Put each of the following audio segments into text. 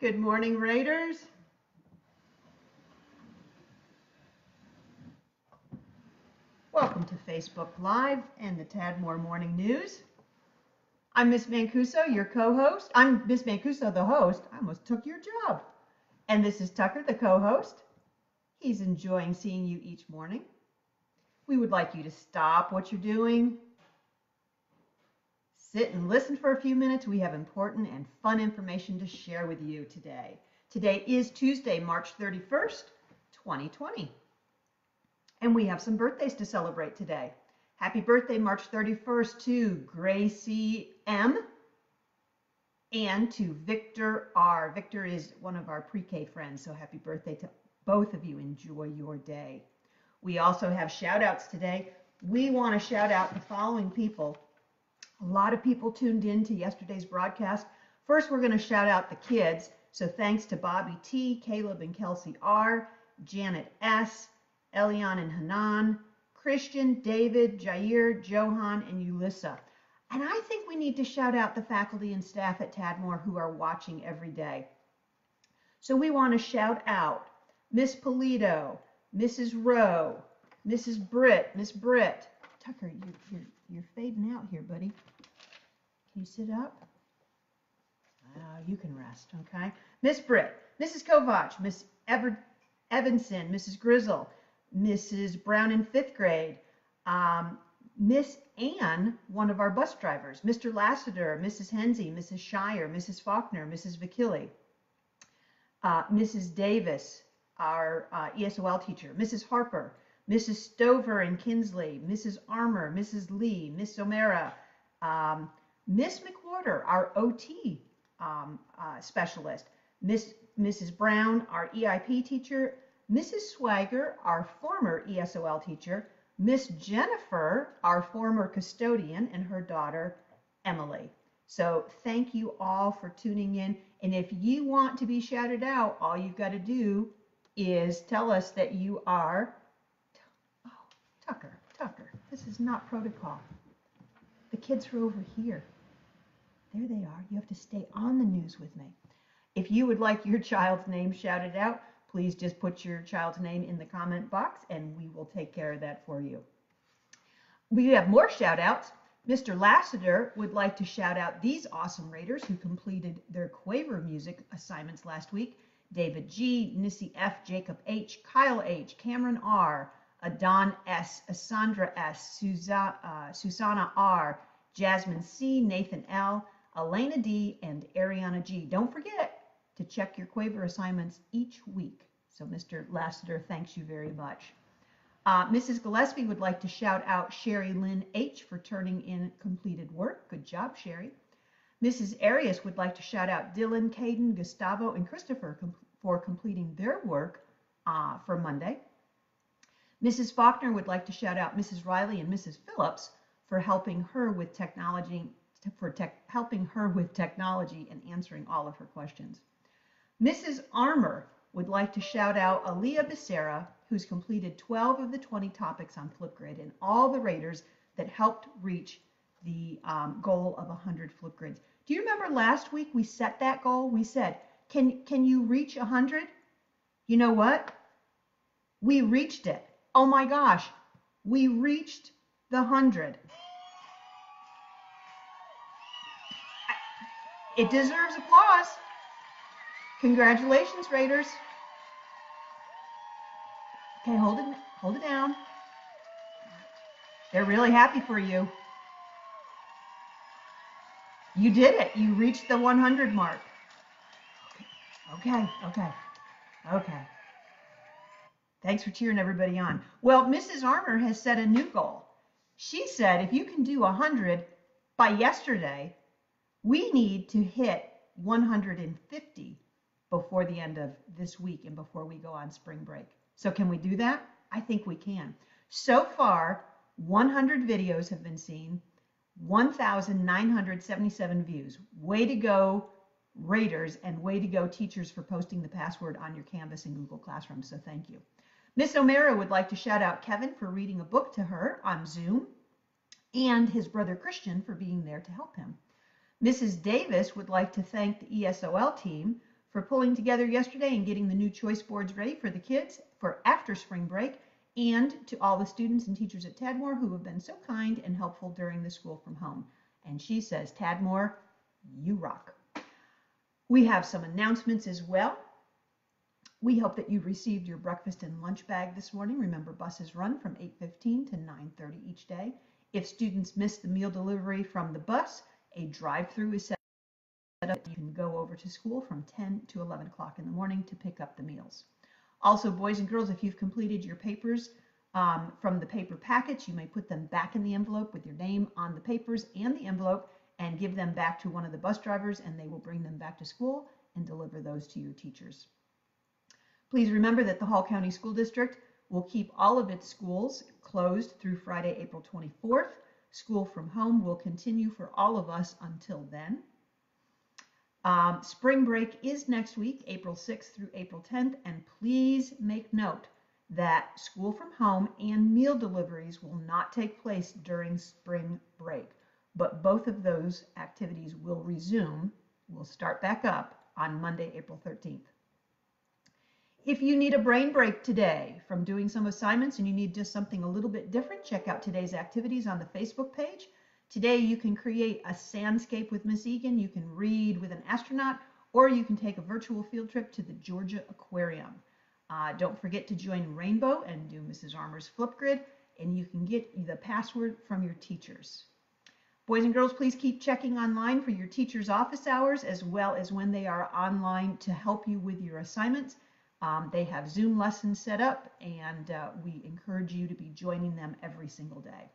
Good morning, Raiders. Welcome to Facebook Live and the Tadmore Morning News. I'm Miss Mancuso, your co-host. I'm Miss Mancuso, the host. I almost took your job. And this is Tucker, the co-host. He's enjoying seeing you each morning. We would like you to stop what you're doing, sit and listen for a few minutes. We have important and fun information to share with you today. Today is Tuesday, March 31st, 2020. And we have some birthdays to celebrate today. Happy birthday, March 31st, to Gracie M. and to Victor R. Victor is one of our pre K friends, so happy birthday to both of you. Enjoy your day. We also have shout outs today. We want to shout out the following people. A lot of people tuned in to yesterday's broadcast. First, we're going to shout out the kids. So thanks to Bobby T, Caleb and Kelsey R, Janet S, Elion and Hanan, Christian, David, Jair, Johan, and Ulissa. And I think we need to shout out the faculty and staff at Tadmore who are watching every day. So we want to shout out Miss Polito, Mrs. Rowe, Mrs. Britt, Miss Britt. Tucker, you're, you're, you're fading out here, buddy. Can you sit up? Uh, you can rest, okay? Miss Britt, Mrs. Kovach, Miss Ever Evanson, Mrs. Grizzle, Mrs. Brown in fifth grade, um, Miss Ann, one of our bus drivers, Mr. Lassiter, Mrs. Hensey, Mrs. Shire, Mrs. Faulkner, Mrs. Vakili, uh, Mrs. Davis, our uh, ESOL teacher, Mrs. Harper, Mrs. Stover and Kinsley, Mrs. Armour, Mrs. Lee, Miss O'Mara, um, Miss McWhorter, our OT um, uh, specialist, Miss Mrs. Brown, our EIP teacher, Mrs. Swagger, our former ESOL teacher, Miss Jennifer, our former custodian, and her daughter, Emily. So thank you all for tuning in. And if you want to be shouted out, all you've got to do is tell us that you are, oh, Tucker, Tucker, this is not protocol. The kids are over here. There they are. You have to stay on the news with me. If you would like your child's name shouted out, please just put your child's name in the comment box and we will take care of that for you. We have more shout outs. Mr. Lassiter would like to shout out these awesome Raiders who completed their Quaver music assignments last week. David G, Nissy F, Jacob H, Kyle H, Cameron R, Adon S, Asandra S, uh, Susanna R, Jasmine C, Nathan L, Elena D, and Ariana G. Don't forget, to check your Quaver assignments each week. So Mr. Lassiter thanks you very much. Uh, Mrs. Gillespie would like to shout out Sherry Lynn H. for turning in completed work. Good job, Sherry. Mrs. Arias would like to shout out Dylan, Caden, Gustavo, and Christopher com for completing their work uh, for Monday. Mrs. Faulkner would like to shout out Mrs. Riley and Mrs. Phillips for helping her with technology, for tech, helping her with technology and answering all of her questions. Mrs. Armour would like to shout out Aaliyah Becerra, who's completed 12 of the 20 topics on Flipgrid, and all the Raiders that helped reach the um, goal of 100 Flipgrids. Do you remember last week we set that goal? We said, can, can you reach 100? You know what? We reached it. Oh my gosh, we reached the 100. It deserves applause. Congratulations, Raiders. Okay, hold it, hold it down. They're really happy for you. You did it. You reached the 100 mark. Okay, okay, okay. Thanks for cheering everybody on. Well, Mrs. Armour has set a new goal. She said if you can do 100 by yesterday, we need to hit 150 before the end of this week and before we go on spring break. So can we do that? I think we can. So far, 100 videos have been seen, 1,977 views. Way to go, Raiders, and way to go, teachers, for posting the password on your Canvas and Google Classroom. So thank you. Miss O'Mara would like to shout out Kevin for reading a book to her on Zoom and his brother Christian for being there to help him. Mrs. Davis would like to thank the ESOL team for pulling together yesterday and getting the new choice boards ready for the kids for after spring break, and to all the students and teachers at Tadmore who have been so kind and helpful during the school from home. And she says, Tadmore, you rock. We have some announcements as well. We hope that you received your breakfast and lunch bag this morning. Remember, buses run from 8.15 to 9.30 each day. If students miss the meal delivery from the bus, a drive-through is set up. You can go over to school from 10 to 11 o'clock in the morning to pick up the meals. Also, boys and girls, if you've completed your papers um, from the paper packets, you may put them back in the envelope with your name on the papers and the envelope and give them back to one of the bus drivers and they will bring them back to school and deliver those to your teachers. Please remember that the Hall County School District will keep all of its schools closed through Friday, April 24th. School from home will continue for all of us until then. Um, spring break is next week, April 6th through April 10th, and please make note that school from home and meal deliveries will not take place during spring break, but both of those activities will resume, will start back up on Monday, April 13th. If you need a brain break today from doing some assignments and you need just something a little bit different, check out today's activities on the Facebook page. Today you can create a sandscape with Miss Egan, you can read with an astronaut, or you can take a virtual field trip to the Georgia Aquarium. Uh, don't forget to join Rainbow and do Mrs. Armour's Flipgrid, and you can get the password from your teachers. Boys and girls, please keep checking online for your teacher's office hours as well as when they are online to help you with your assignments. Um, they have Zoom lessons set up, and uh, we encourage you to be joining them every single day.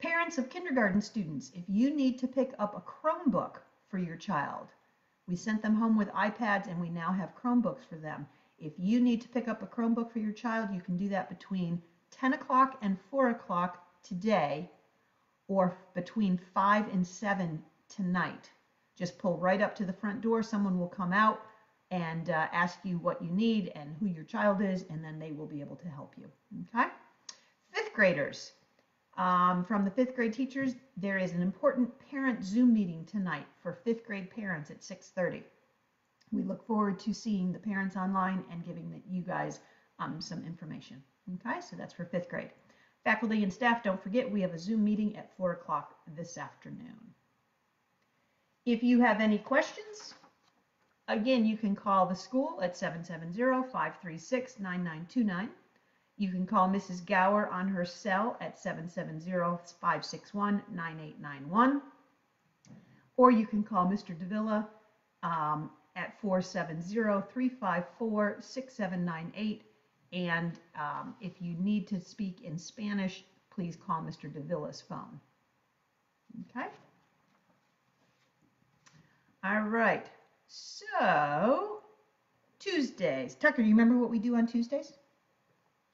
Parents of kindergarten students, if you need to pick up a Chromebook for your child, we sent them home with iPads and we now have Chromebooks for them. If you need to pick up a Chromebook for your child, you can do that between 10 o'clock and 4 o'clock today or between 5 and 7 tonight. Just pull right up to the front door. Someone will come out and uh, ask you what you need and who your child is, and then they will be able to help you. Okay? Fifth graders. Um, from the fifth grade teachers, there is an important parent Zoom meeting tonight for fifth grade parents at 6.30. We look forward to seeing the parents online and giving you guys um, some information. Okay, so that's for fifth grade. Faculty and staff, don't forget we have a Zoom meeting at 4 o'clock this afternoon. If you have any questions, Again, you can call the school at 770-536-9929. You can call Mrs. Gower on her cell at 770-561-9891. Or you can call Mr. Davila um, at 470-354-6798. And um, if you need to speak in Spanish, please call Mr. Davila's phone. Okay? All right. So, Tuesdays. Tucker, do you remember what we do on Tuesdays?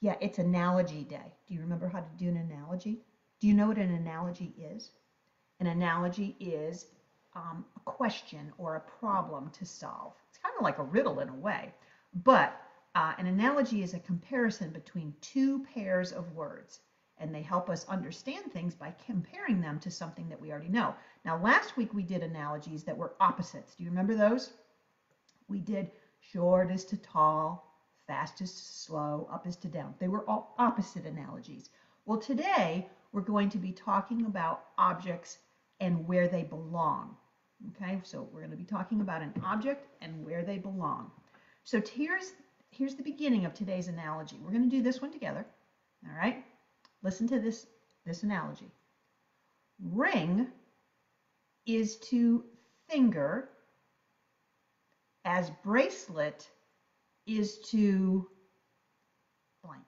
Yeah, it's analogy day. Do you remember how to do an analogy? Do you know what an analogy is? An analogy is um, a question or a problem to solve. It's kind of like a riddle in a way, but uh, an analogy is a comparison between two pairs of words, and they help us understand things by comparing them to something that we already know. Now, last week we did analogies that were opposites. Do you remember those? We did short is to tall, fast is to slow, up is to down. They were all opposite analogies. Well, today we're going to be talking about objects and where they belong. Okay, so we're going to be talking about an object and where they belong. So here's, here's the beginning of today's analogy. We're going to do this one together. All right, listen to this, this analogy. Ring is to finger as bracelet is to blank.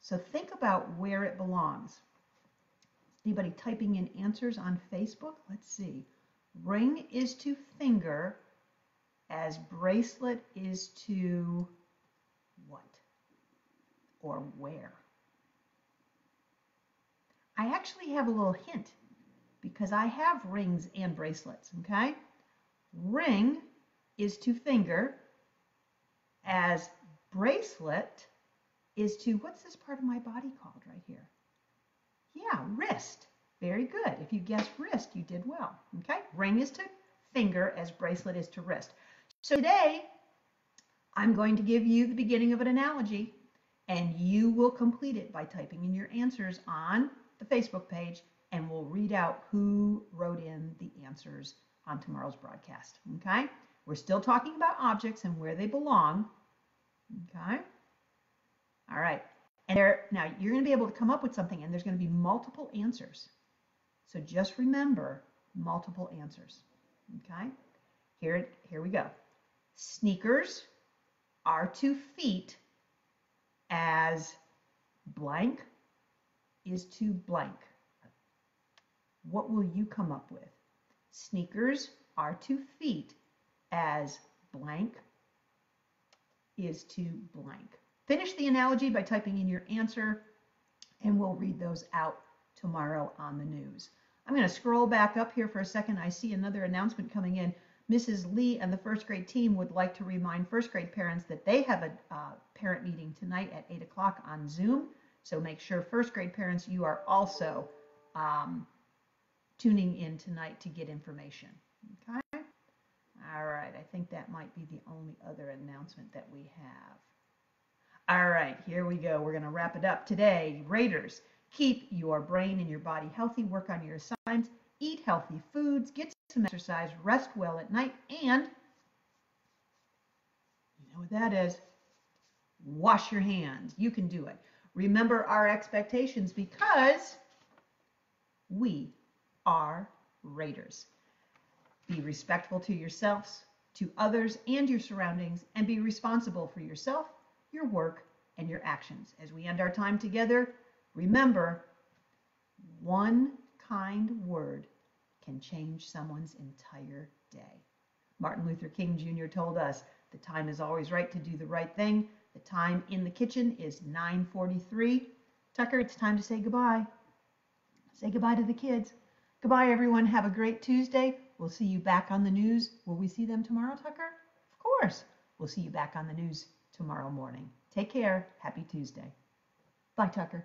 So think about where it belongs. Anybody typing in answers on Facebook? Let's see. Ring is to finger as bracelet is to what? Or where? I actually have a little hint because I have rings and bracelets, okay? Ring is to finger as bracelet is to, what's this part of my body called right here? Yeah, wrist. Very good. If you guessed wrist, you did well. Okay, ring is to finger as bracelet is to wrist. So today, I'm going to give you the beginning of an analogy, and you will complete it by typing in your answers on the Facebook page, and we'll read out who wrote in the answers on tomorrow's broadcast. Okay? We're still talking about objects and where they belong. Okay? All right. And there, now you're going to be able to come up with something, and there's going to be multiple answers. So just remember multiple answers. Okay? Here, here we go. Sneakers are to feet as blank is to blank. What will you come up with? Sneakers are to feet as blank is to blank. Finish the analogy by typing in your answer and we'll read those out tomorrow on the news. I'm going to scroll back up here for a second. I see another announcement coming in. Mrs. Lee and the first grade team would like to remind first grade parents that they have a uh, parent meeting tonight at 8 o'clock on Zoom. So make sure first grade parents, you are also um, tuning in tonight to get information. Okay? All right, I think that might be the only other announcement that we have. All right, here we go. We're going to wrap it up today. Raiders, keep your brain and your body healthy, work on your assignments, eat healthy foods, get some exercise, rest well at night, and you know what that is? Wash your hands. You can do it. Remember our expectations because we are Raiders. Be respectful to yourselves, to others, and your surroundings, and be responsible for yourself your work, and your actions. As we end our time together, remember one kind word can change someone's entire day. Martin Luther King Jr. told us the time is always right to do the right thing. The time in the kitchen is 9:43. Tucker, it's time to say goodbye. Say goodbye to the kids. Goodbye, everyone. Have a great Tuesday. We'll see you back on the news. Will we see them tomorrow, Tucker? Of course. We'll see you back on the news tomorrow morning. Take care. Happy Tuesday. Bye, Tucker.